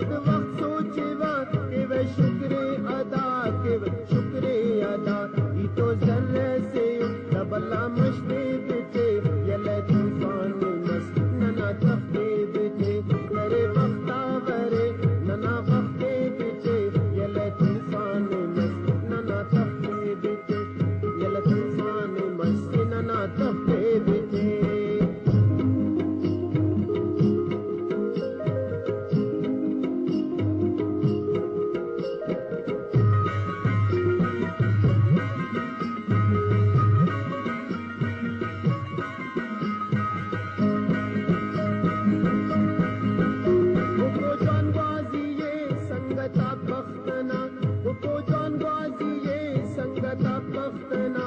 وقت وقت سوچے وقت شکر ادا کے شکر ادا یہ تو بختنا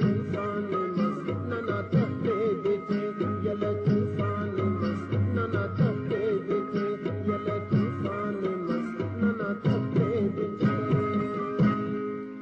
Thank you.